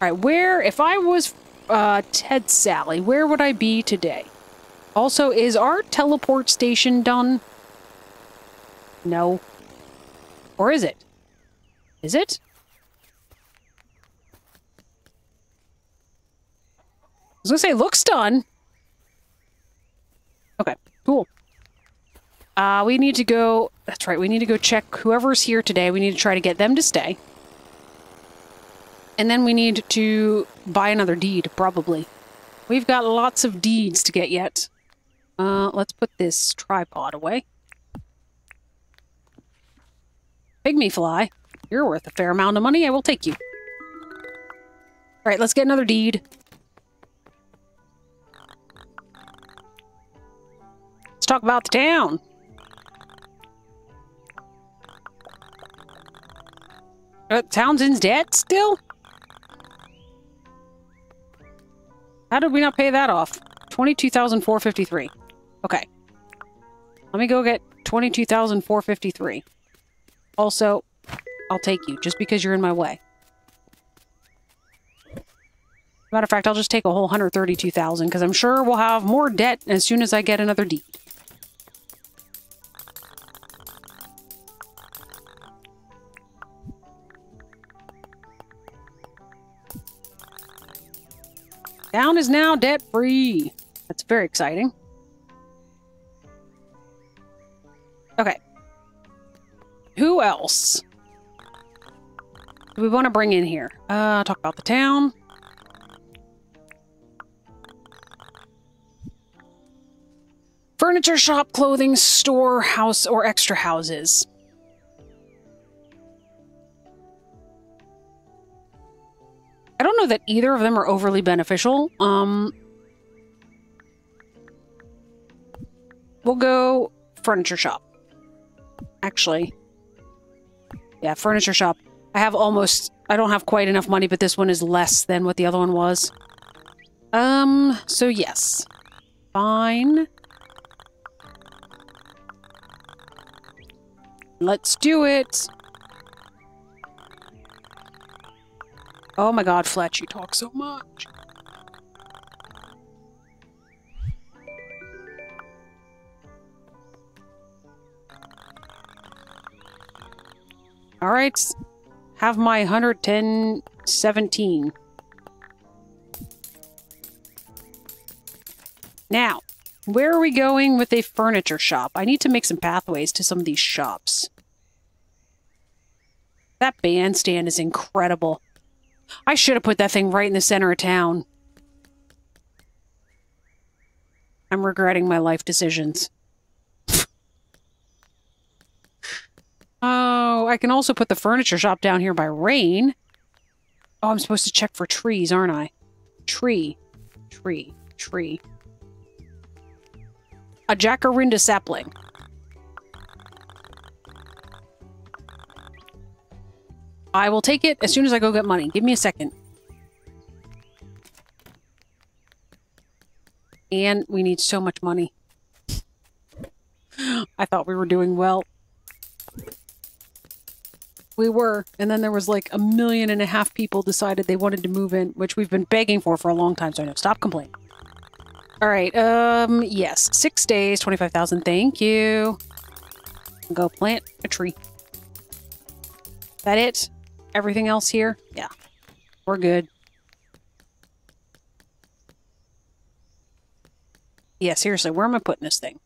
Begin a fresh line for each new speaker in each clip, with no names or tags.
All right, where, if I was uh, Ted Sally, where would I be today? Also, is our teleport station done? No. Or is it? Is it? I was gonna say, looks done. Okay, cool. Uh, we need to go... That's right, we need to go check whoever's here today. We need to try to get them to stay. And then we need to buy another deed, probably. We've got lots of deeds to get yet. Uh, let's put this tripod away. Pygmy fly, you're worth a fair amount of money. I will take you. All right, let's get another deed. Let's talk about the town. Uh, Townsend's debt still? How did we not pay that off? 22,453. Okay. Let me go get 22,453. Also, I'll take you, just because you're in my way. Matter of fact, I'll just take a whole 132,000, because I'm sure we'll have more debt as soon as I get another deed. Town is now debt-free. That's very exciting. Okay. Who else do we want to bring in here? Uh, talk about the town. Furniture shop, clothing store, house, or extra houses. I don't know that either of them are overly beneficial. Um, we'll go furniture shop. Actually, yeah, furniture shop. I have almost, I don't have quite enough money, but this one is less than what the other one was. Um, so yes. Fine. Let's do it. Oh my god, Fletch, you talk so much. Alright. Have my 110 17. Now, where are we going with a furniture shop? I need to make some pathways to some of these shops. That bandstand is incredible. I should have put that thing right in the center of town. I'm regretting my life decisions. oh, I can also put the furniture shop down here by rain. Oh, I'm supposed to check for trees, aren't I? Tree. Tree. Tree. A jacaranda sapling. I will take it as soon as I go get money. Give me a second. And we need so much money. I thought we were doing well. We were. And then there was like a million and a half people decided they wanted to move in, which we've been begging for for a long time, so I know. Stop complaining. All right. Um, yes. Six days, 25,000. Thank you. Go plant a tree. That it? Everything else here? Yeah. We're good. Yeah, seriously, where am I putting this thing?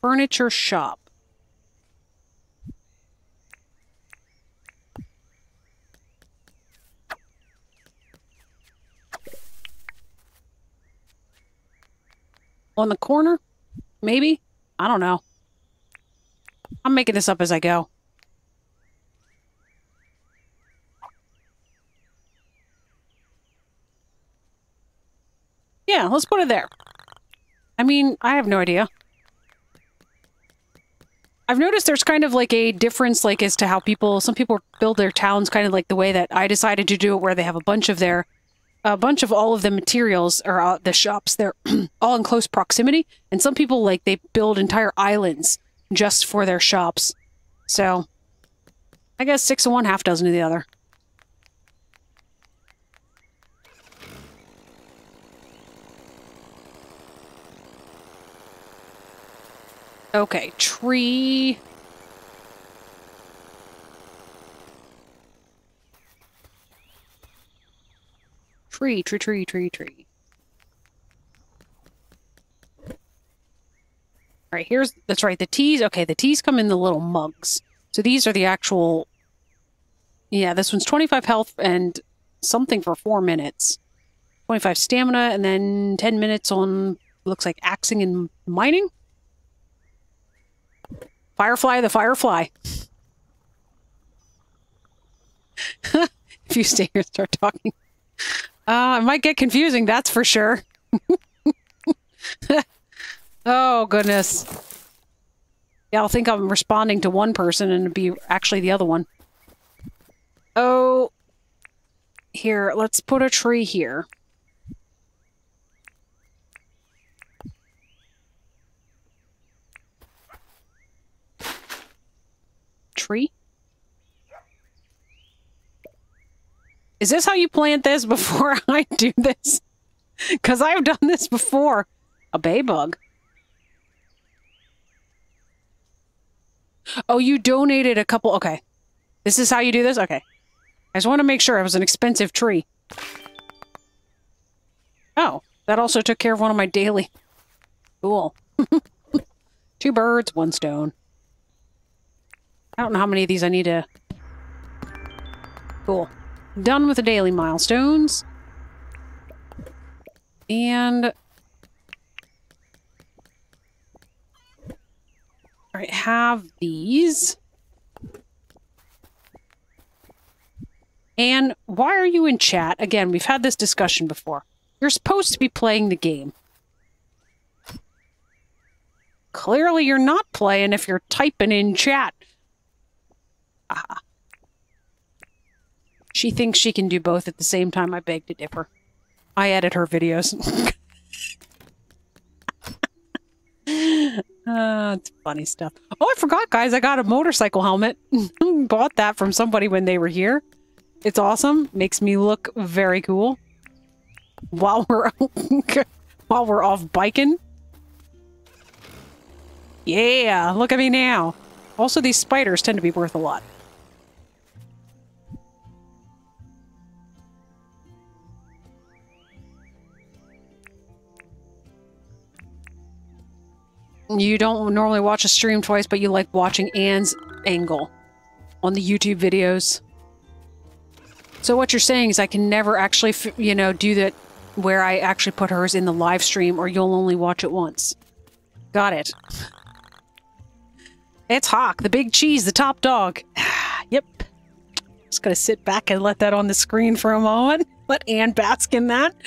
Furniture shop. On the corner? Maybe? I don't know. I'm making this up as I go. Yeah, let's put it there. I mean, I have no idea. I've noticed there's kind of like a difference like as to how people some people build their towns kind of like the way that I decided to do it where they have a bunch of their a bunch of all of the materials or uh, the shops they're all in close proximity and some people like they build entire islands just for their shops. So I guess six of one, half dozen of the other. Okay, tree. Tree, tree, tree, tree, tree. All right, here's, that's right, the teas. Okay, the teas come in the little mugs. So these are the actual, yeah, this one's 25 health and something for four minutes. 25 stamina and then 10 minutes on, looks like axing and mining. Firefly the Firefly. if you stay here start talking. Uh, it might get confusing, that's for sure. oh, goodness. Yeah, I'll think I'm responding to one person and it'd be actually the other one. Oh, here, let's put a tree here. Tree? Is this how you plant this before I do this? Because I've done this before. A bay bug. Oh, you donated a couple. Okay. This is how you do this? Okay. I just want to make sure it was an expensive tree. Oh, that also took care of one of my daily. Cool. Two birds, one stone. I don't know how many of these I need to... Cool. Done with the daily milestones. And... Alright, have these. And why are you in chat? Again, we've had this discussion before. You're supposed to be playing the game. Clearly you're not playing if you're typing in chat. Ah. She thinks she can do both at the same time. I beg to differ. I edit her videos. uh, it's funny stuff. Oh, I forgot, guys. I got a motorcycle helmet. Bought that from somebody when they were here. It's awesome. Makes me look very cool. While we're while we're off biking. Yeah, look at me now. Also, these spiders tend to be worth a lot. You don't normally watch a stream twice, but you like watching Anne's angle on the YouTube videos. So what you're saying is I can never actually, you know, do that where I actually put hers in the live stream or you'll only watch it once. Got it. It's Hock, the big cheese, the top dog. yep. Just gonna sit back and let that on the screen for a moment. Let Anne bask in that.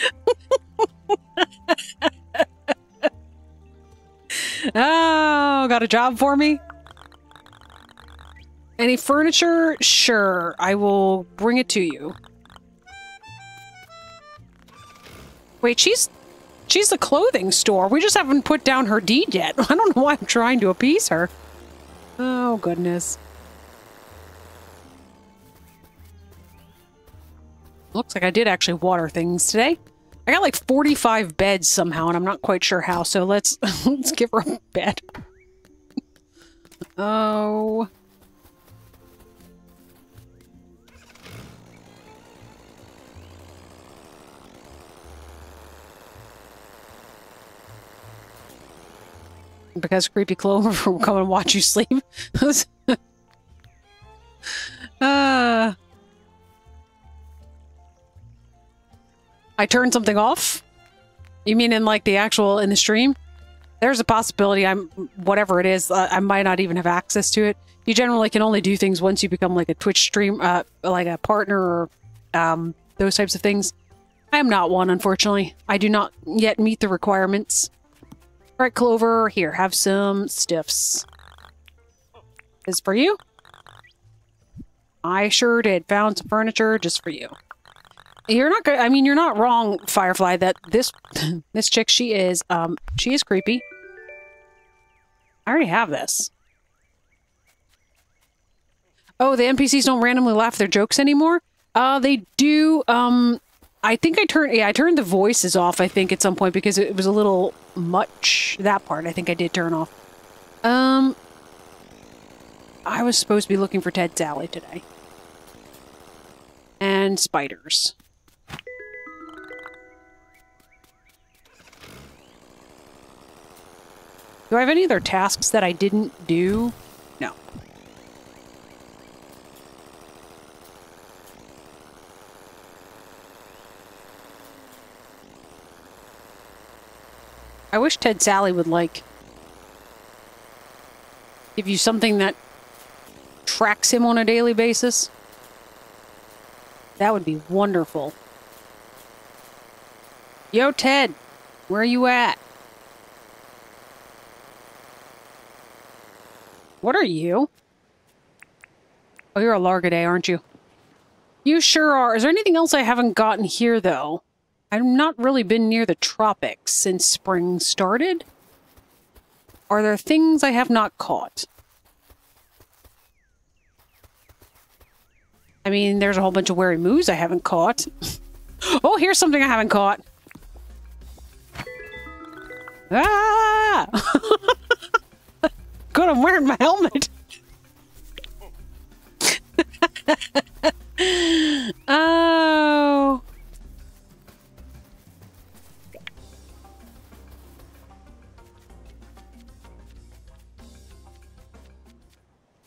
oh, got a job for me? Any furniture? Sure, I will bring it to you. Wait, she's she's the clothing store. We just haven't put down her deed yet. I don't know why I'm trying to appease her. Oh, goodness. Looks like I did actually water things today. I got like 45 beds somehow, and I'm not quite sure how, so let's let's give her a bed. oh. Because Creepy Clover will come and watch you sleep. uh, I turned something off? You mean in like the actual, in the stream? There's a possibility I'm, whatever it is, uh, I might not even have access to it. You generally can only do things once you become like a Twitch stream, uh, like a partner or um, those types of things. I am not one, unfortunately. I do not yet meet the requirements. All right, Clover, here, have some stiffs. This is for you. I sure did. Found some furniture just for you. You're not I mean, you're not wrong, Firefly, that this this chick, she is, um, she is creepy. I already have this. Oh, the NPCs don't randomly laugh their jokes anymore? Uh, they do. Um, I think I turned, yeah, I turned the voices off, I think, at some point because it was a little much. That part, I think I did turn off. Um, I was supposed to be looking for Ted Sally today. And spiders. Do I have any other tasks that I didn't do? No. I wish Ted Sally would, like, give you something that tracks him on a daily basis. That would be wonderful. Yo, Ted, where are you at? What are you? Oh, you're a Largaday, aren't you? You sure are. Is there anything else I haven't gotten here, though? I've not really been near the tropics since spring started. Are there things I have not caught? I mean, there's a whole bunch of wary moos I haven't caught. oh, here's something I haven't caught. Ah! Good, I'm wearing my helmet. oh.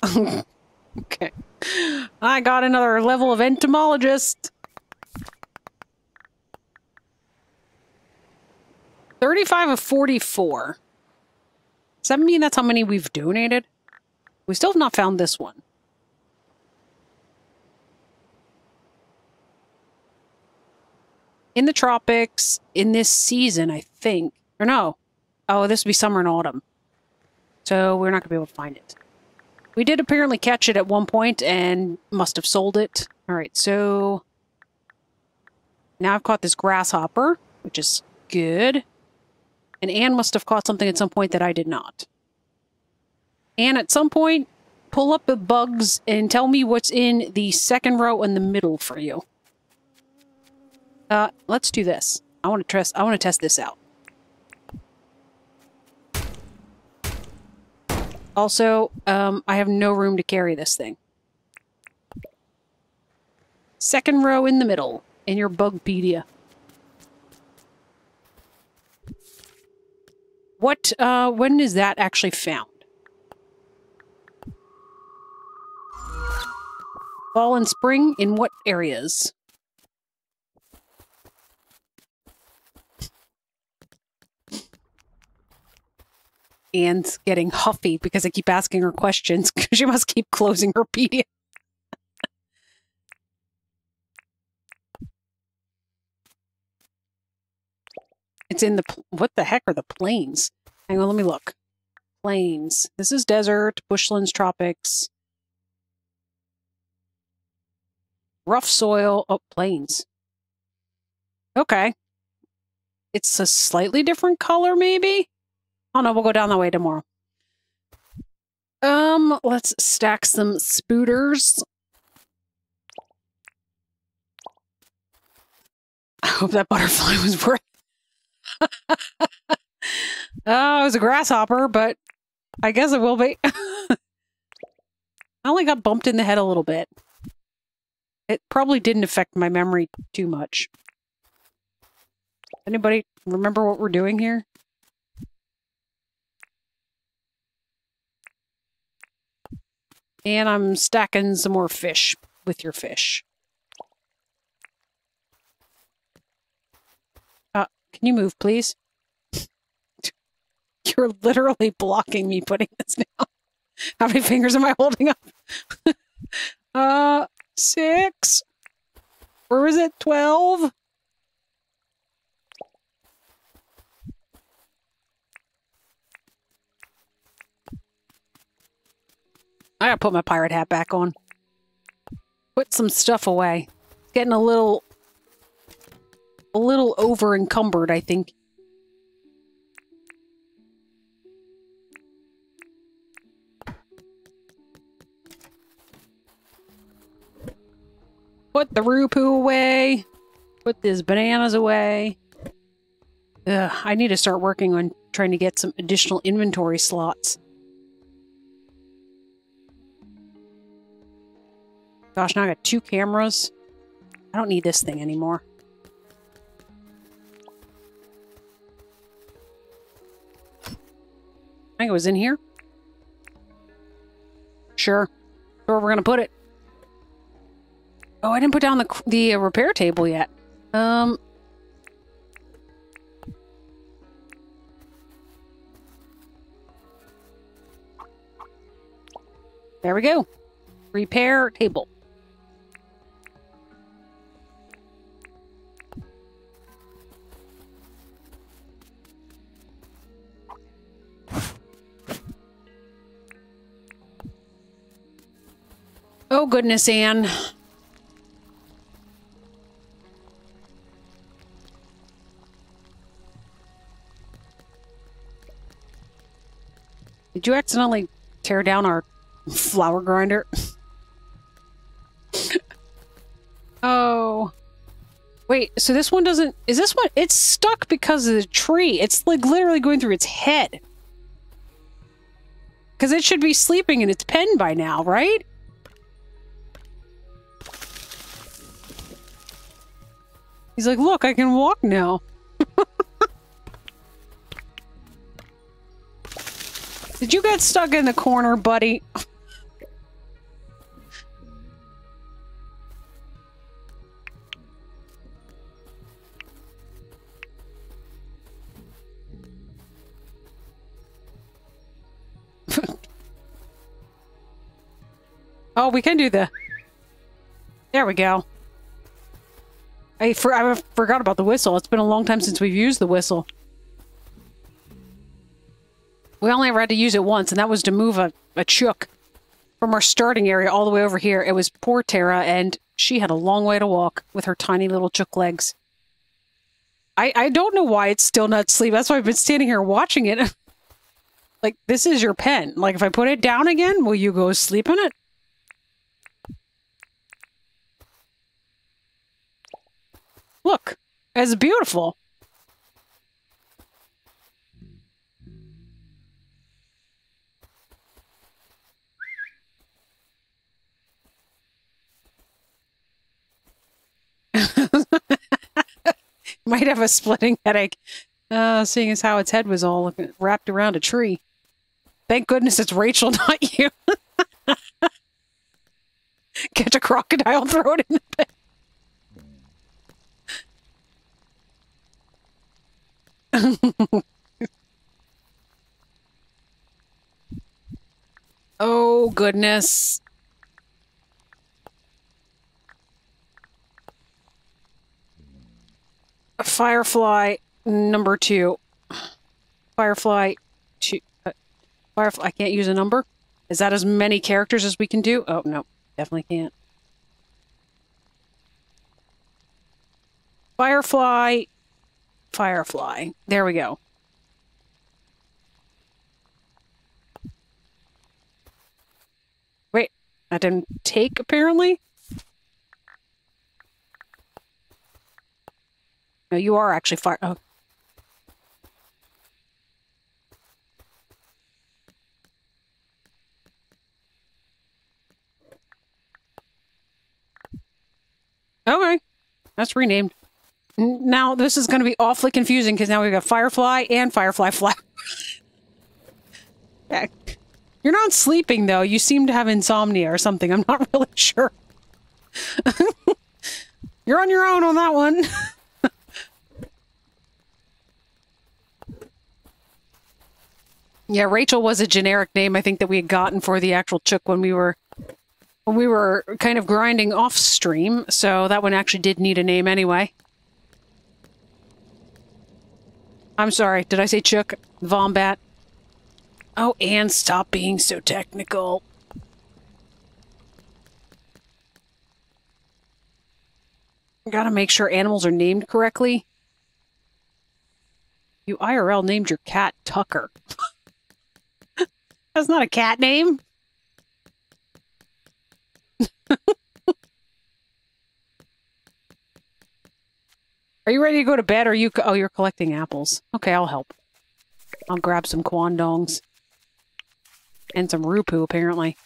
okay. I got another level of entomologist. 35 of 44. Does that mean that's how many we've donated? We still have not found this one. In the tropics, in this season, I think. Or no. Oh, this would be summer and autumn. So we're not going to be able to find it. We did apparently catch it at one point and must have sold it. All right, so now I've caught this grasshopper, which is good. And Anne must have caught something at some point that I did not. Anne, at some point, pull up the bugs and tell me what's in the second row in the middle for you. Uh, let's do this. I want to test. I want to test this out. Also, um, I have no room to carry this thing. Second row in the middle, in your Bugpedia. What, uh, when is that actually found? Fall and spring, in what areas? Anne's getting huffy because I keep asking her questions because she must keep closing her PDF. It's in the, what the heck are the plains? Hang on, let me look. Plains. This is desert, bushlands, tropics. Rough soil. Oh, plains. Okay. It's a slightly different color, maybe? Oh no, we'll go down that way tomorrow. Um, let's stack some spooters. I hope that butterfly was worth. oh, it was a grasshopper, but I guess it will be. I only got bumped in the head a little bit. It probably didn't affect my memory too much. Anybody remember what we're doing here? And I'm stacking some more fish with your fish. Uh, can you move, please? You're literally blocking me putting this down. How many fingers am I holding up? uh, six? Or is it? Twelve? I gotta put my pirate hat back on. Put some stuff away. It's getting a little... A little over encumbered, I think. Put the roo poo away. Put these bananas away. Ugh, I need to start working on trying to get some additional inventory slots. Gosh, now I got two cameras. I don't need this thing anymore. Think it was in here. Sure. Where we're gonna put it. Oh, I didn't put down the the uh, repair table yet. Um. There we go. Repair table. Goodness, Anne. Did you accidentally tear down our flour grinder? oh. Wait, so this one doesn't... Is this one... It's stuck because of the tree. It's like literally going through its head. Because it should be sleeping in its pen by now, right? He's like, look, I can walk now. Did you get stuck in the corner, buddy? oh, we can do the... There we go. I, for, I forgot about the whistle. It's been a long time since we've used the whistle. We only ever had to use it once, and that was to move a, a chook from our starting area all the way over here. It was poor Tara, and she had a long way to walk with her tiny little chook legs. I, I don't know why it's still not asleep. That's why I've been standing here watching it. like, this is your pen. Like, if I put it down again, will you go sleep in it? Look, it's beautiful. Might have a splitting headache, uh, seeing as how its head was all wrapped around a tree. Thank goodness it's Rachel, not you. Catch a crocodile, throw it in the pit. oh, goodness. Firefly number two. Firefly two. Uh, Firefly, I can't use a number. Is that as many characters as we can do? Oh, no. Definitely can't. Firefly Firefly. There we go. Wait, I didn't take, apparently? No, you are actually fire- oh. Okay. That's renamed. Now this is going to be awfully confusing because now we've got Firefly and Firefly Fly. You're not sleeping though. You seem to have insomnia or something. I'm not really sure. You're on your own on that one. yeah, Rachel was a generic name I think that we had gotten for the actual chook when we were when we were kind of grinding off stream, so that one actually did need a name anyway. I'm sorry, did I say Chook? Vombat? Oh, and stop being so technical. Gotta make sure animals are named correctly. You IRL named your cat Tucker. That's not a cat name. Are you ready to go to bed? Or are you? Oh, you're collecting apples. Okay, I'll help. I'll grab some quandongs and some roo poo. Apparently.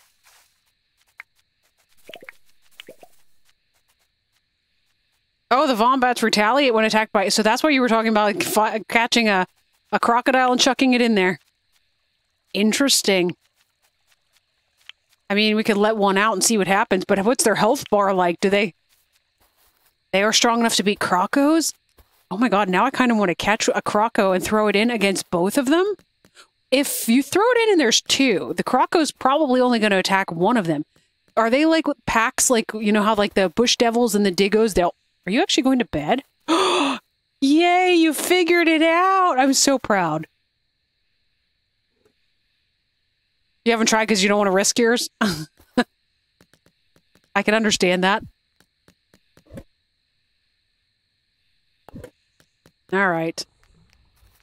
Oh, the wombats retaliate when attacked by. So that's why you were talking about like, catching a a crocodile and chucking it in there. Interesting. I mean, we could let one out and see what happens, but what's their health bar like? Do they... They are strong enough to beat crocos? Oh my god, now I kind of want to catch a croco and throw it in against both of them? If you throw it in and there's two, the croco's probably only going to attack one of them. Are they like packs, like, you know how like the bush devils and the diggos, they'll... Are you actually going to bed? Yay, you figured it out! I'm so proud. You haven't tried because you don't want to risk yours? I can understand that. All right.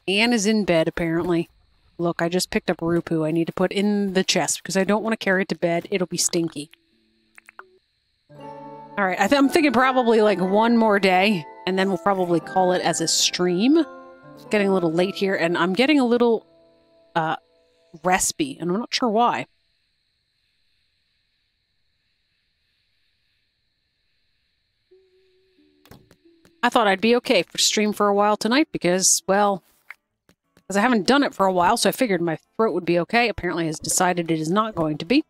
Anne is in bed, apparently. Look, I just picked up roo poo I need to put in the chest because I don't want to carry it to bed. It'll be stinky. All right, I I'm thinking probably like one more day, and then we'll probably call it as a stream. It's getting a little late here, and I'm getting a little uh, Respy, and I'm not sure why. I thought I'd be okay for stream for a while tonight because, well, because I haven't done it for a while, so I figured my throat would be okay. Apparently has decided it is not going to be.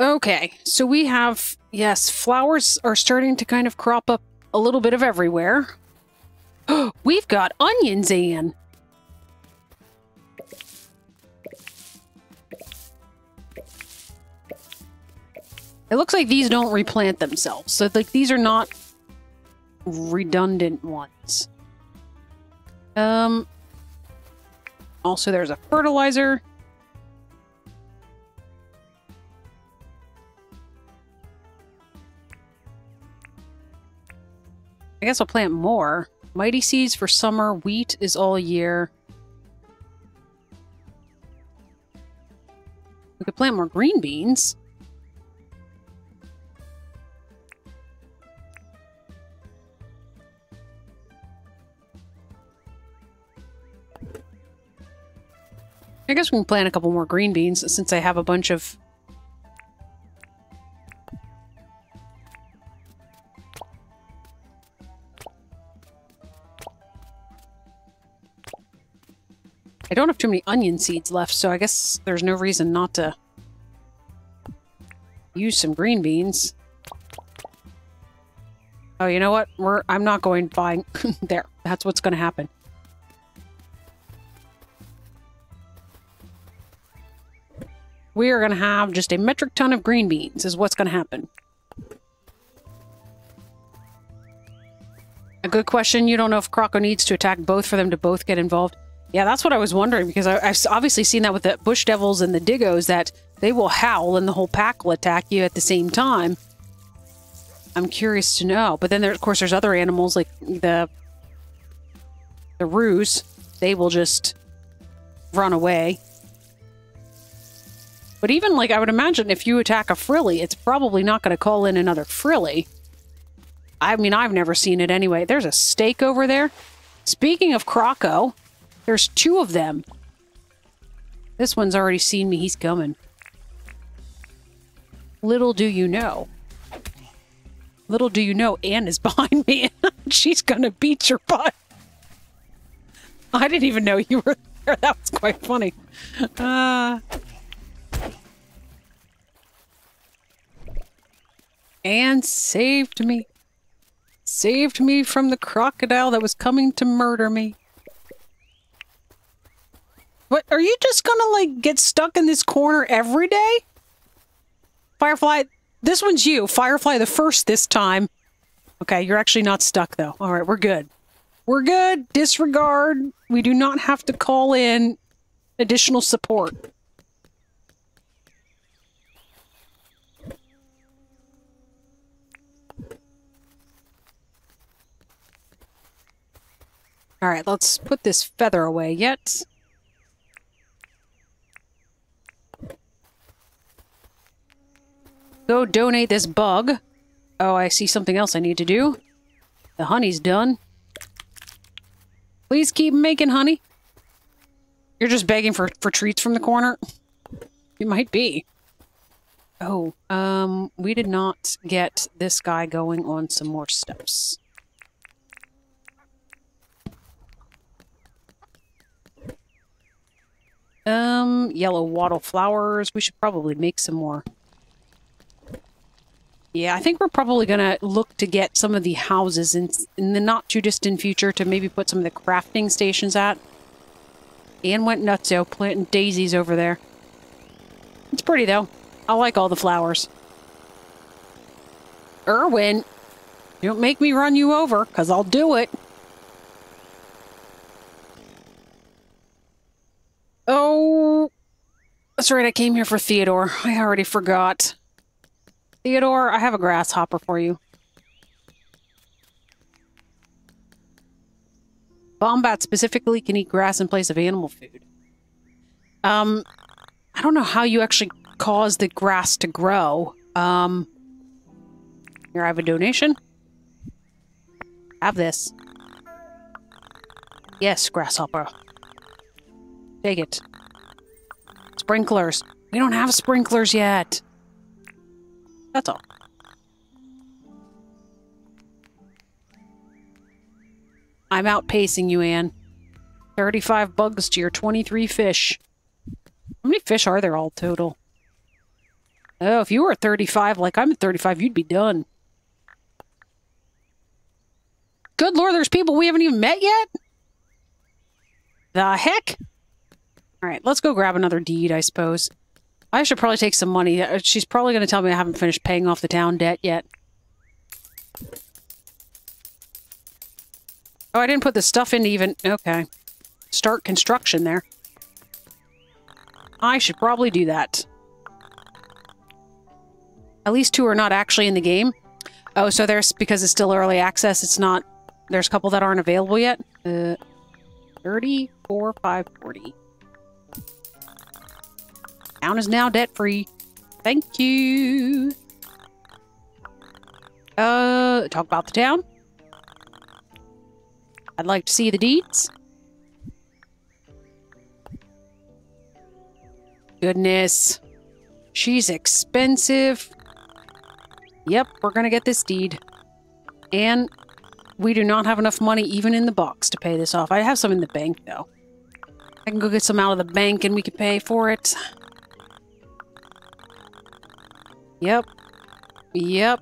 Okay, so we have, yes, flowers are starting to kind of crop up a little bit of everywhere. We've got onions, in! It looks like these don't replant themselves. So like these are not redundant ones. Um also there's a fertilizer. I guess I'll plant more. Mighty seeds for summer, wheat is all year. We could plant more green beans. I guess we can plant a couple more green beans since I have a bunch of... I don't have too many onion seeds left, so I guess there's no reason not to use some green beans. Oh, you know what? We're I'm not going buying there. That's what's going to happen. We are going to have just a metric ton of green beans is what's going to happen. A good question. You don't know if Croco needs to attack both for them to both get involved. Yeah, that's what I was wondering because I, have obviously seen that with the bush devils and the diggos that they will howl and the whole pack will attack you at the same time. I'm curious to know. But then, there, of course, there's other animals like the the roos. They will just run away. But even, like, I would imagine if you attack a frilly, it's probably not going to call in another frilly. I mean, I've never seen it anyway. There's a stake over there. Speaking of Croco, there's two of them. This one's already seen me. He's coming. Little do you know. Little do you know, Anne is behind me. and She's gonna beat your butt. I didn't even know you were there. That was quite funny. Uh, and saved me. Saved me from the crocodile that was coming to murder me. What, are you just gonna, like, get stuck in this corner every day? Firefly, this one's you. Firefly the first this time. Okay, you're actually not stuck, though. All right, we're good. We're good. Disregard. We do not have to call in additional support. Alright, let's put this feather away yet. Go donate this bug. Oh, I see something else I need to do. The honey's done. Please keep making honey. You're just begging for, for treats from the corner? You might be. Oh, um, we did not get this guy going on some more steps. Um, yellow wattle flowers. We should probably make some more. Yeah, I think we're probably going to look to get some of the houses in, in the not too distant future to maybe put some of the crafting stations at. Anne went nuts, yo, planting daisies over there. It's pretty, though. I like all the flowers. Erwin, don't make me run you over, because I'll do it. Oh, that's right, I came here for Theodore. I already forgot. Theodore, I have a grasshopper for you. Vombat specifically can eat grass in place of animal food. Um, I don't know how you actually cause the grass to grow. Um, here, I have a donation. Have this. Yes, grasshopper. Take it. Sprinklers. We don't have sprinklers yet. That's all. I'm outpacing you, Anne. 35 bugs to your 23 fish. How many fish are there all total? Oh, if you were 35 like I'm at 35, you'd be done. Good lord, there's people we haven't even met yet? The heck? Alright, let's go grab another deed, I suppose. I should probably take some money. Uh, she's probably going to tell me I haven't finished paying off the town debt yet. Oh, I didn't put the stuff in even... Okay. Start construction there. I should probably do that. At least two are not actually in the game. Oh, so there's... Because it's still early access, it's not... There's a couple that aren't available yet. Uh, 34, 540. Town is now debt-free. Thank you. Uh, talk about the town. I'd like to see the deeds. Goodness. She's expensive. Yep, we're gonna get this deed. And we do not have enough money even in the box to pay this off. I have some in the bank, though. I can go get some out of the bank and we can pay for it. Yep. Yep.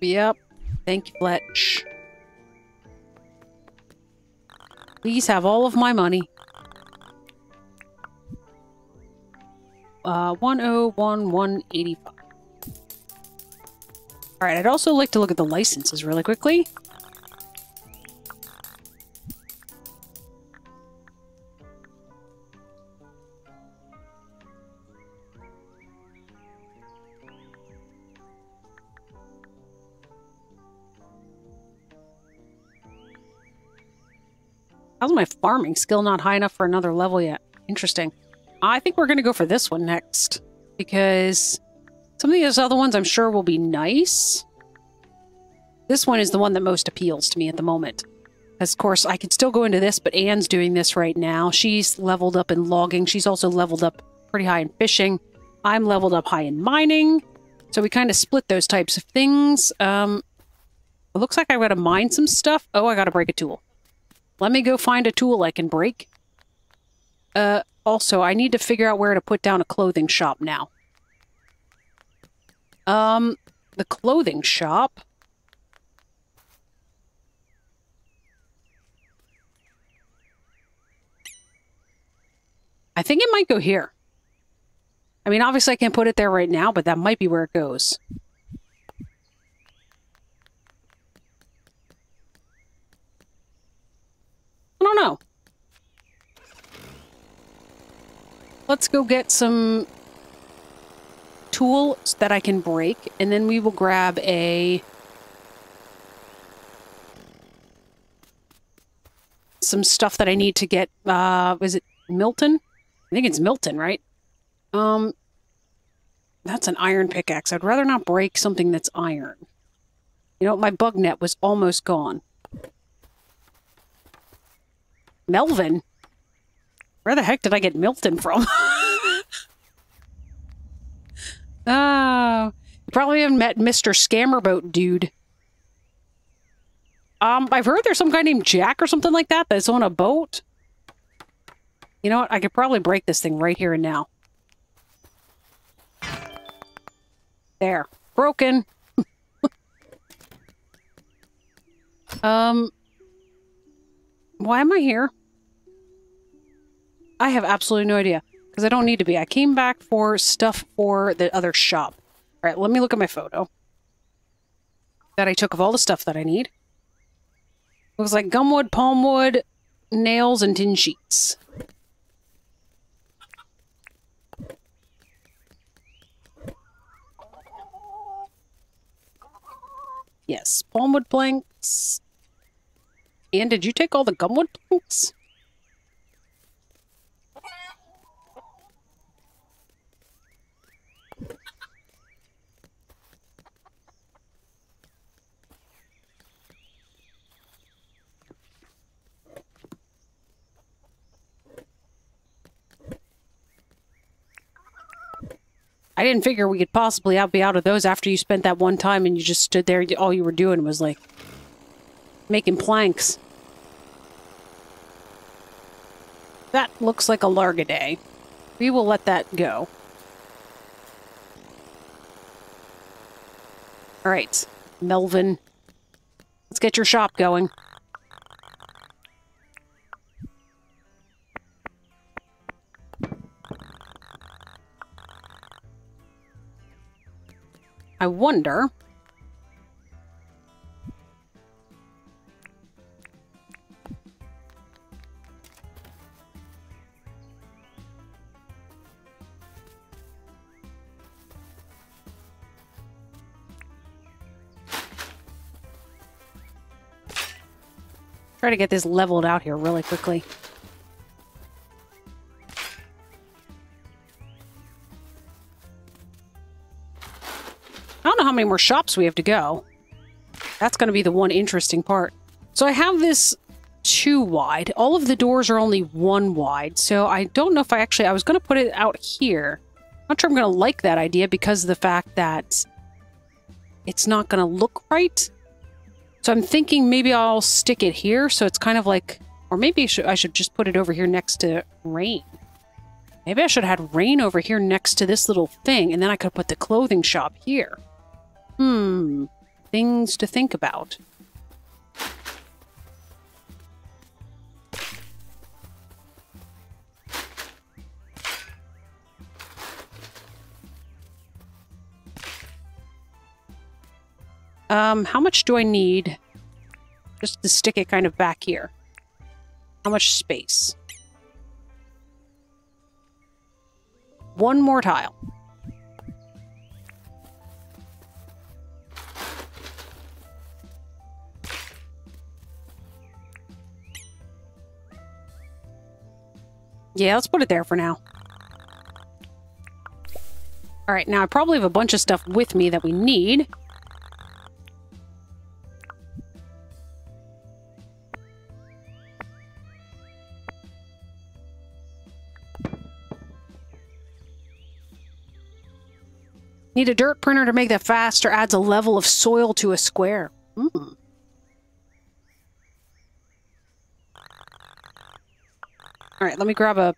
Yep. Thank you, Fletch. Please have all of my money. Uh, 101185. Alright, I'd also like to look at the licenses really quickly. How's my farming skill not high enough for another level yet? Interesting. I think we're going to go for this one next. Because some of these other ones I'm sure will be nice. This one is the one that most appeals to me at the moment. Because, of course, I could still go into this, but Anne's doing this right now. She's leveled up in logging. She's also leveled up pretty high in fishing. I'm leveled up high in mining. So we kind of split those types of things. Um, it looks like I've got to mine some stuff. Oh, I got to break a tool. Let me go find a tool I can break. Uh, also, I need to figure out where to put down a clothing shop now. Um, the clothing shop... I think it might go here. I mean, obviously I can't put it there right now, but that might be where it goes. I don't know. Let's go get some tools that I can break, and then we will grab a... Some stuff that I need to get, uh, is it Milton? I think it's Milton, right? Um, that's an iron pickaxe. I'd rather not break something that's iron. You know, my bug net was almost gone. Melvin? Where the heck did I get Milton from? oh, you probably haven't met Mr. Scammerboat dude. Um, I've heard there's some guy named Jack or something like that that's on a boat. You know what? I could probably break this thing right here and now. There. Broken. um, why am I here? I have absolutely no idea. Because I don't need to be. I came back for stuff for the other shop. Alright, let me look at my photo. That I took of all the stuff that I need. Looks like gumwood, palmwood, nails, and tin sheets. Yes, palmwood planks. And did you take all the gumwood planks? I didn't figure we could possibly out be out of those after you spent that one time and you just stood there. All you were doing was like making planks. That looks like a Largaday. We will let that go. All right, Melvin. Let's get your shop going. I wonder... Try to get this leveled out here really quickly. Many more shops we have to go. That's going to be the one interesting part. So I have this two wide. All of the doors are only one wide, so I don't know if I actually... I was going to put it out here. Not sure I'm going to like that idea because of the fact that it's not going to look right. So I'm thinking maybe I'll stick it here, so it's kind of like... Or maybe I should, I should just put it over here next to Rayne. Maybe I should have had Rayne over here next to this little thing, and then I could put the clothing shop here. Hmm. Things to think about. Um, how much do I need just to stick it kind of back here? How much space? One more tile. Yeah, let's put it there for now. Alright, now I probably have a bunch of stuff with me that we need. Need a dirt printer to make that faster adds a level of soil to a square. Mm. All right, let me grab a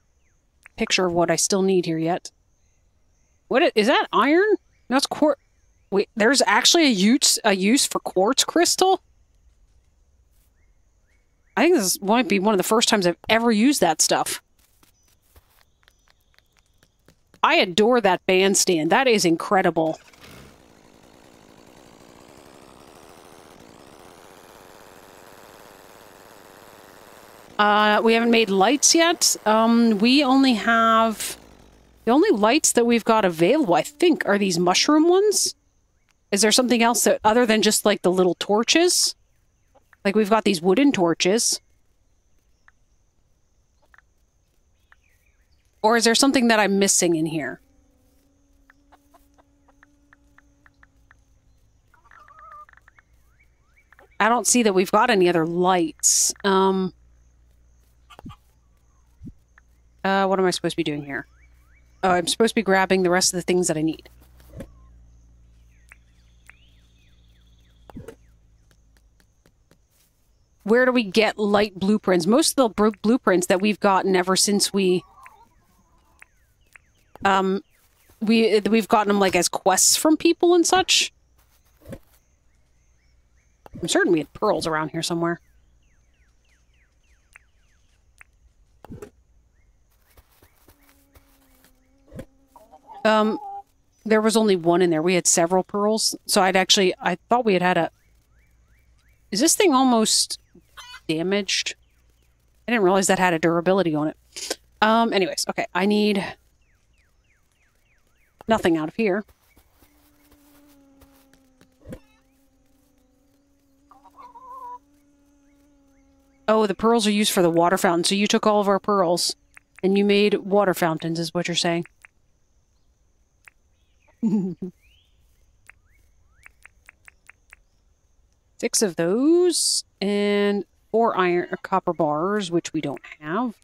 picture of what I still need here yet. What is that iron? It's quartz. Wait, there's actually a use a use for quartz crystal. I think this might be one of the first times I've ever used that stuff. I adore that bandstand. That is incredible. Uh, we haven't made lights yet. Um, we only have... The only lights that we've got available, I think, are these mushroom ones. Is there something else that, other than just, like, the little torches? Like, we've got these wooden torches. Or is there something that I'm missing in here? I don't see that we've got any other lights. Um, uh, what am I supposed to be doing here? Oh, I'm supposed to be grabbing the rest of the things that I need. Where do we get light blueprints? Most of the blueprints that we've gotten ever since we... Um, we, we've gotten them, like, as quests from people and such. I'm certain we had pearls around here somewhere. Um, there was only one in there. We had several pearls. So I'd actually, I thought we had had a... Is this thing almost damaged? I didn't realize that had a durability on it. Um, anyways, okay, I need nothing out of here. Oh, the pearls are used for the water fountain. So you took all of our pearls and you made water fountains, is what you're saying. Six of those and four iron or copper bars, which we don't have.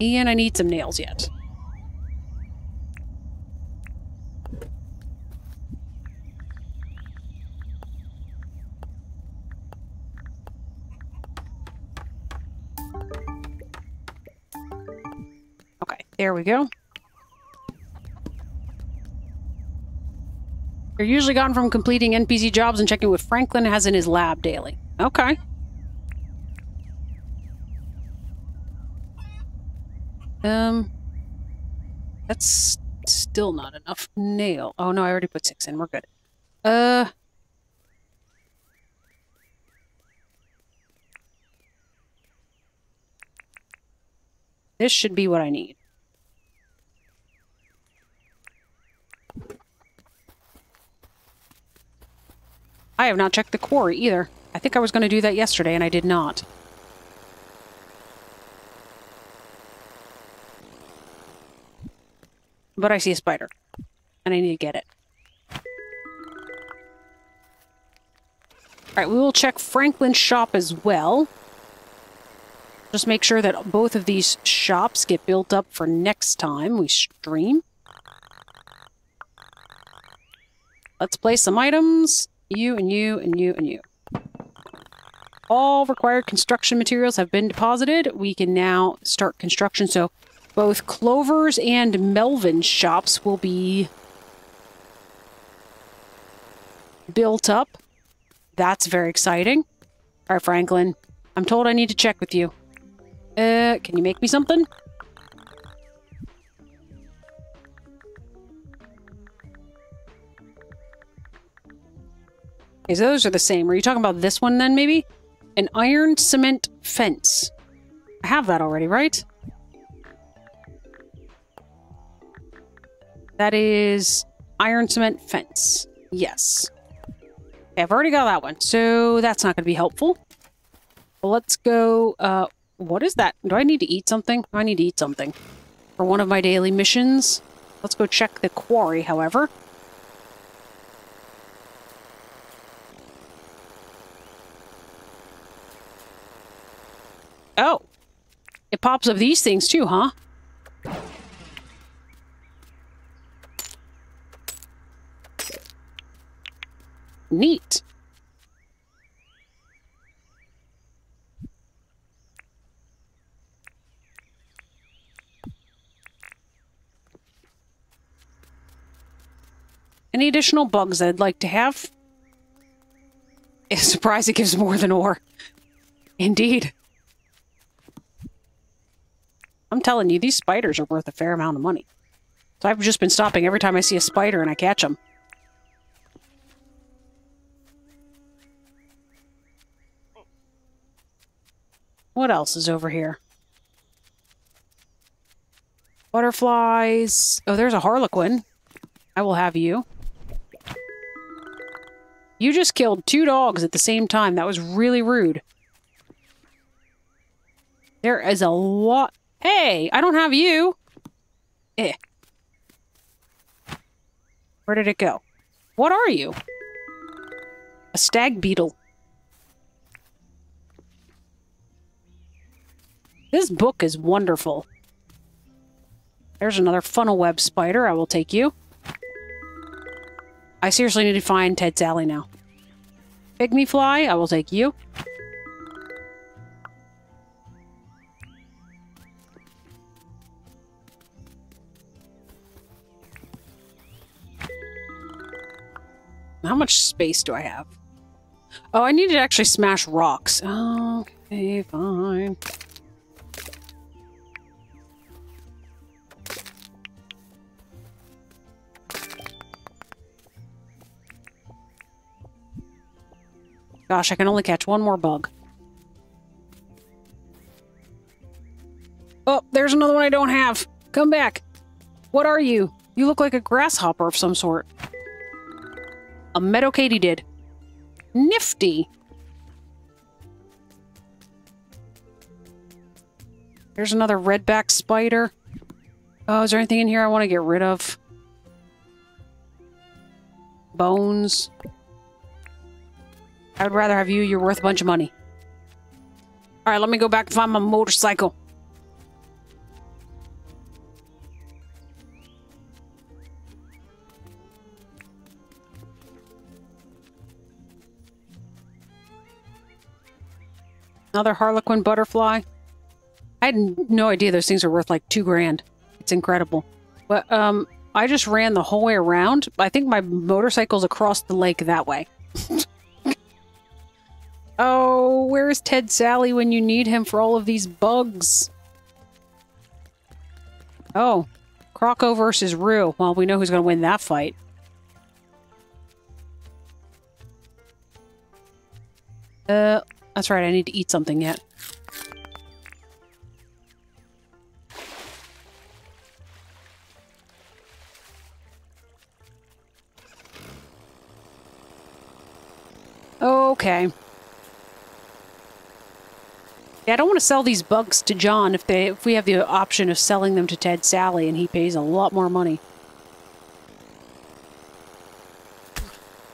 And I need some nails yet. There we go. You're usually gotten from completing NPC jobs and checking what Franklin has in his lab daily. Okay. Um, that's still not enough nail. Oh no, I already put six in. We're good. Uh, this should be what I need. I have not checked the quarry either. I think I was going to do that yesterday, and I did not. But I see a spider. And I need to get it. Alright, we will check Franklin's shop as well. Just make sure that both of these shops get built up for next time we stream. Let's place some items. You and you and you and you. All required construction materials have been deposited. We can now start construction. So both Clover's and Melvin's shops will be built up. That's very exciting. All right, Franklin. I'm told I need to check with you. Uh, can you make me something? Okay, so those are the same. Are you talking about this one then, maybe? An iron cement fence. I have that already, right? That is iron cement fence. Yes. Okay, I've already got that one, so that's not going to be helpful. let's go, uh, what is that? Do I need to eat something? I need to eat something. For one of my daily missions. Let's go check the quarry, however. Oh. It pops up these things too, huh? Neat. Any additional bugs I'd like to have? It's surprised it gives more than ore. Indeed. I'm telling you, these spiders are worth a fair amount of money. So I've just been stopping every time I see a spider and I catch them. What else is over here? Butterflies. Oh, there's a harlequin. I will have you. You just killed two dogs at the same time. That was really rude. There is a lot... Hey, I don't have you. Eh. Where did it go? What are you? A stag beetle. This book is wonderful. There's another funnel web spider. I will take you. I seriously need to find Ted Sally now. Pygmy fly, I will take you. Much space do I have? Oh, I need to actually smash rocks. Okay, fine. Gosh, I can only catch one more bug. Oh, there's another one I don't have. Come back. What are you? You look like a grasshopper of some sort. A meadow katydid. Nifty. There's another redback spider. Oh, is there anything in here I want to get rid of? Bones. I would rather have you. You're worth a bunch of money. All right, let me go back and find my motorcycle. Another Harlequin butterfly. I had no idea those things are worth like two grand. It's incredible. But um, I just ran the whole way around. I think my motorcycle's across the lake that way. oh, where's Ted Sally when you need him for all of these bugs? Oh, Croco versus Roo. Well, we know who's going to win that fight. Uh, that's right, I need to eat something yet. Okay. Yeah, I don't want to sell these bugs to John if they if we have the option of selling them to Ted Sally and he pays a lot more money.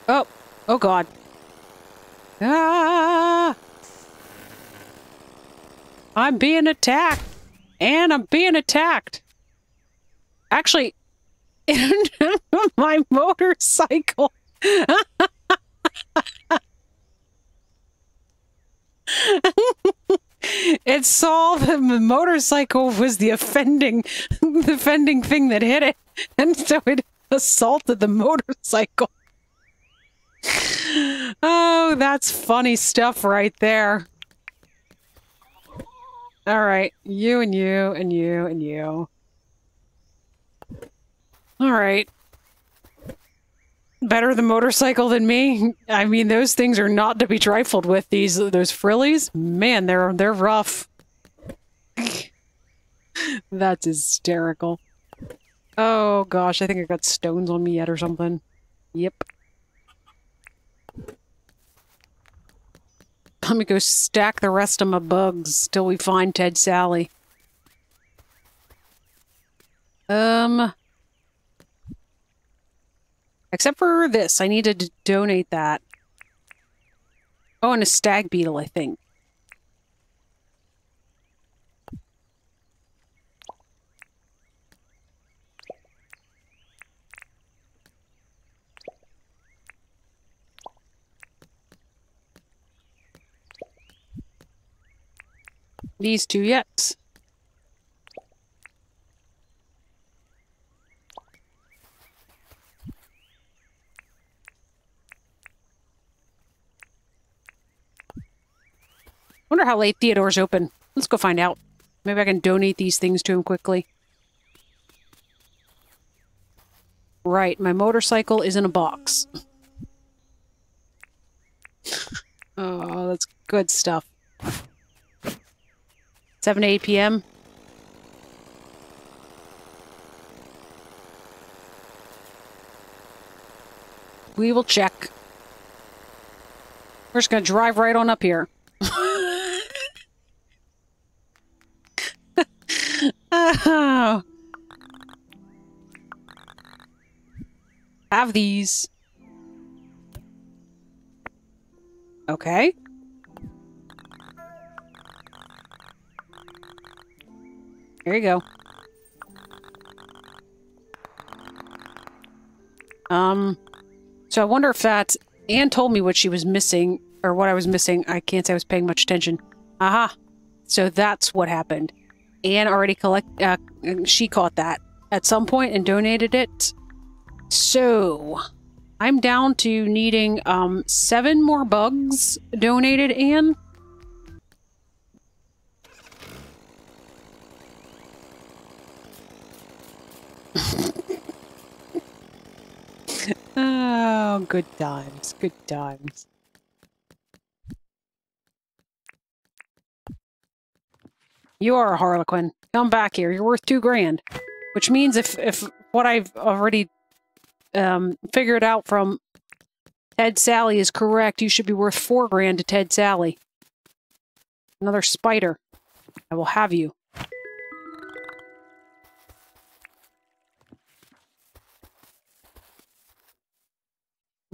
Oh, oh god. Ah! I'm being attacked. And I'm being attacked. Actually, my motorcycle. it saw the motorcycle was the offending the offending thing that hit it and so it assaulted the motorcycle oh that's funny stuff right there all right you and you and you and you all right better the motorcycle than me. I mean, those things are not to be trifled with. These those frillies, man, they're they're rough. That's hysterical. Oh gosh, I think I got stones on me yet or something. Yep. Let me go stack the rest of my bugs till we find Ted Sally. Um, Except for this. I need to donate that. Oh, and a stag beetle, I think. These two, yes. Wonder how late Theodore's open. Let's go find out. Maybe I can donate these things to him quickly. Right, my motorcycle is in a box. oh, that's good stuff. 7 to 8 p.m. We will check. We're just going to drive right on up here. Have these. Okay. Here you go. Um, so I wonder if that... Anne told me what she was missing, or what I was missing. I can't say I was paying much attention. Aha! So that's what happened. Anne already collect... Uh, she caught that at some point and donated it. So... I'm down to needing um, seven more bugs donated, Anne. oh, good times, good times. You are a Harlequin. Come back here. You're worth two grand. Which means if, if what I've already um, figured out from Ted Sally is correct, you should be worth four grand to Ted Sally. Another spider. I will have you.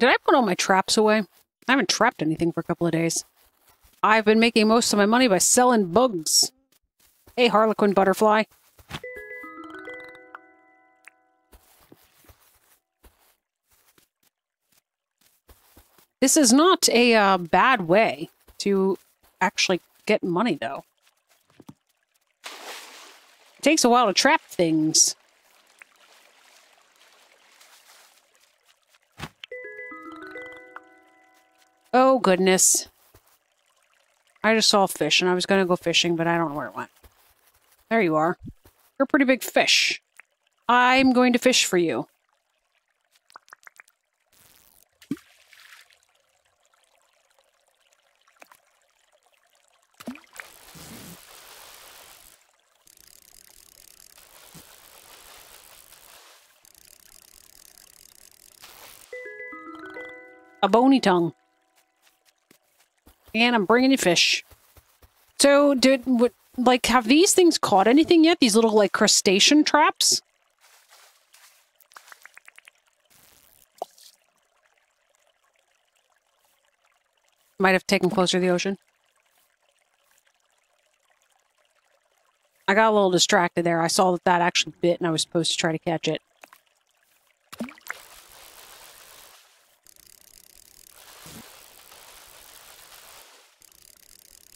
Did I put all my traps away? I haven't trapped anything for a couple of days. I've been making most of my money by selling bugs. Hey, Harlequin Butterfly. This is not a uh, bad way to actually get money, though. It takes a while to trap things. Oh, goodness. I just saw a fish, and I was going to go fishing, but I don't know where it went. There you are. You're a pretty big fish. I'm going to fish for you. A bony tongue. And I'm bringing you fish. So, did what? Like, have these things caught anything yet? These little like crustacean traps? Might have taken closer to the ocean. I got a little distracted there. I saw that that actually bit and I was supposed to try to catch it.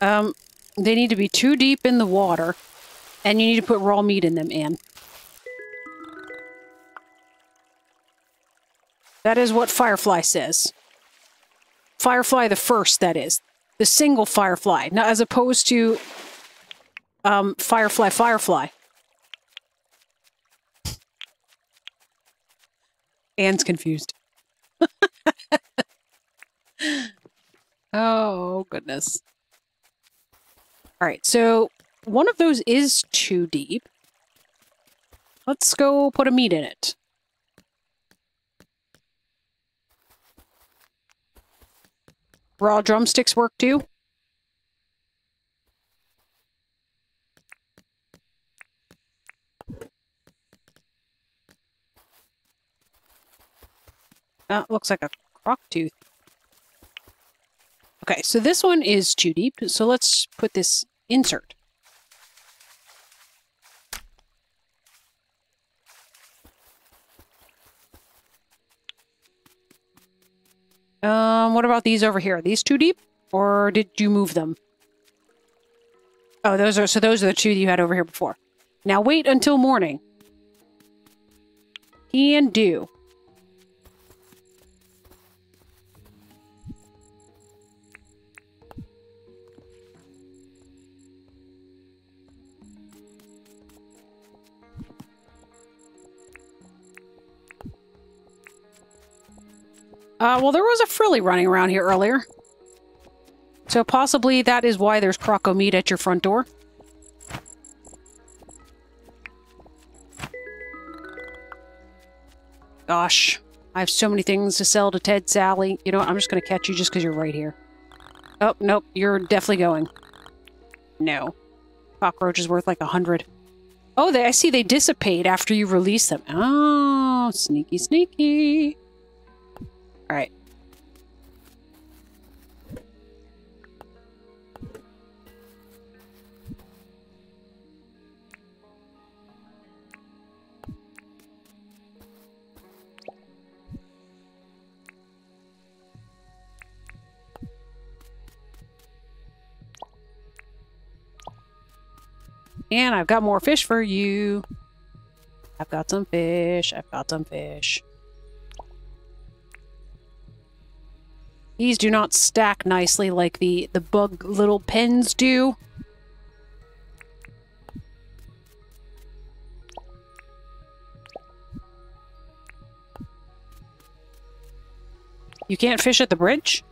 Um, they need to be too deep in the water, and you need to put raw meat in them, Anne. That is what Firefly says. Firefly the first, that is. The single Firefly. Now, as opposed to um, Firefly Firefly. Anne's confused. oh, goodness. All right, so one of those is too deep. Let's go put a meat in it. Raw drumsticks work too? That looks like a croc tooth. Okay, so this one is too deep, so let's put this insert. Um, what about these over here? Are these too deep? Or did you move them? Oh, those are, so those are the two you had over here before. Now wait until morning. Can do. Uh, well, there was a frilly running around here earlier. So possibly that is why there's croco meat at your front door. Gosh, I have so many things to sell to Ted Sally. You know what? I'm just going to catch you just because you're right here. Oh, nope. You're definitely going. No. Cockroach is worth like a hundred. Oh, they, I see they dissipate after you release them. Oh, sneaky, sneaky. Alright. And I've got more fish for you. I've got some fish. I've got some fish. These do not stack nicely like the, the bug little pens do. You can't fish at the bridge?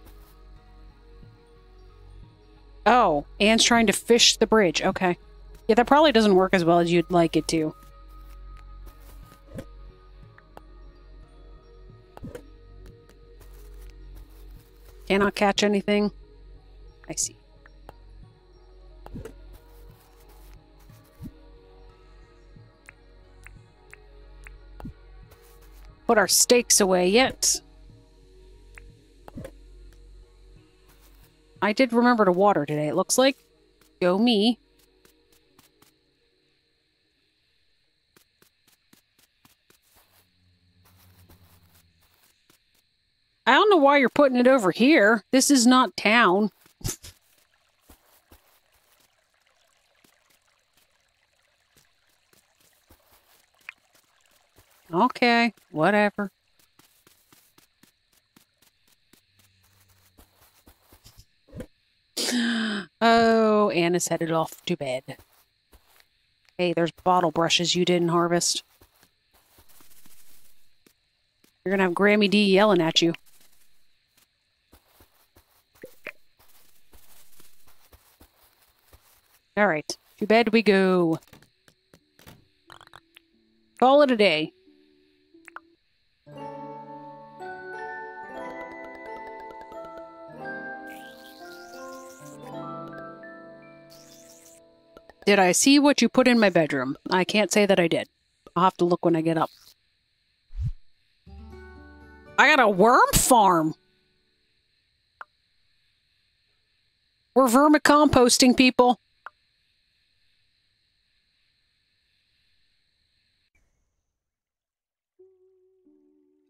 Oh, Anne's trying to fish the bridge. Okay. Yeah, that probably doesn't work as well as you'd like it to. Cannot catch anything. I see. Put our stakes away yet. I did remember to water today, it looks like. Go me. I don't know why you're putting it over here. This is not town. okay, whatever. oh, Anna's headed off to bed. Hey, there's bottle brushes you didn't harvest. You're gonna have Grammy D yelling at you. All right, to bed we go. Call it a day. Did I see what you put in my bedroom? I can't say that I did. I'll have to look when I get up. I got a worm farm. We're vermicomposting people.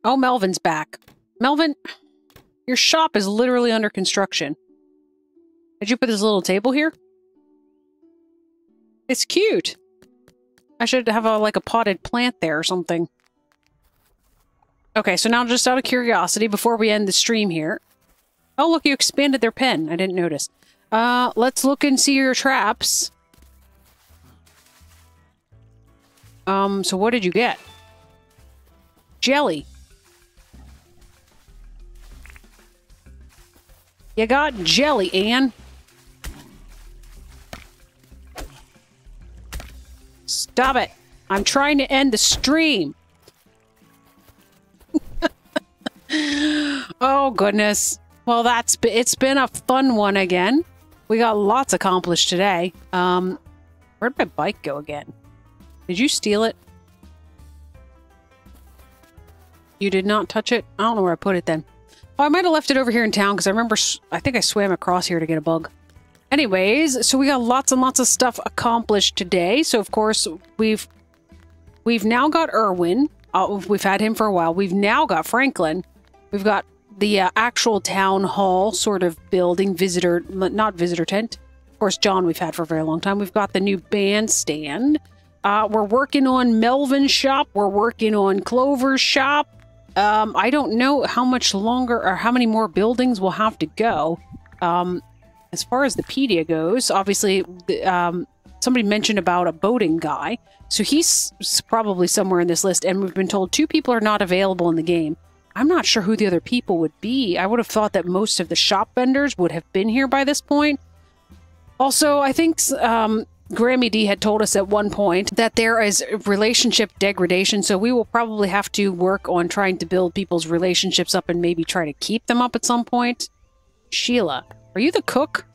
Oh, Melvin's back. Melvin, your shop is literally under construction. Did you put this little table here? It's cute. I should have a like a potted plant there or something. Okay, so now just out of curiosity, before we end the stream here. Oh, look, you expanded their pen. I didn't notice. Uh, let's look and see your traps. Um, so what did you get? Jelly. You got jelly, Anne. Stop it. I'm trying to end the stream. oh, goodness. Well, that's it's been a fun one again. We got lots accomplished today. Um, where'd my bike go again? Did you steal it? You did not touch it? I don't know where I put it then. Oh, I might have left it over here in town because I remember, I think I swam across here to get a bug. Anyways, so we got lots and lots of stuff accomplished today. So of course we've we've now got Irwin. Uh, we've had him for a while. We've now got Franklin. We've got the uh, actual town hall sort of building, visitor, not visitor tent. Of course, John we've had for a very long time. We've got the new bandstand. Uh, we're working on Melvin's shop. We're working on Clover's shop. Um, I don't know how much longer or how many more buildings we'll have to go. Um, as far as the pedia goes, obviously, um, somebody mentioned about a boating guy. So he's probably somewhere in this list, and we've been told two people are not available in the game. I'm not sure who the other people would be. I would have thought that most of the shop vendors would have been here by this point. Also, I think um, Grammy D had told us at one point that there is relationship degradation, so we will probably have to work on trying to build people's relationships up and maybe try to keep them up at some point. Sheila, are you the cook?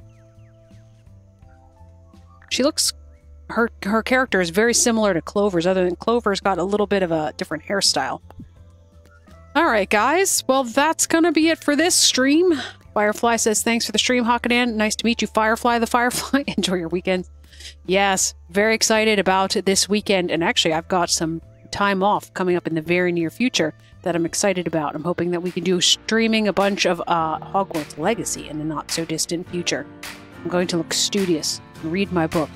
She looks her her character is very similar to Clover's, other than Clover's got a little bit of a different hairstyle. Alright, guys. Well, that's gonna be it for this stream. Firefly says, thanks for the stream, Hock and Anne. Nice to meet you, Firefly the Firefly. Enjoy your weekend. Yes, very excited about this weekend. And actually, I've got some time off coming up in the very near future that I'm excited about. I'm hoping that we can do streaming a bunch of uh, Hogwarts Legacy in the not so distant future. I'm going to look studious and read my book.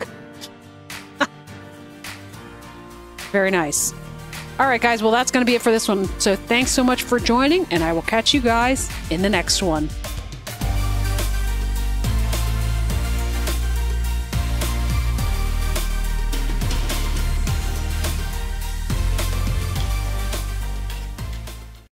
Very nice. All right, guys. Well, that's going to be it for this one. So thanks so much for joining, and I will catch you guys in the next one.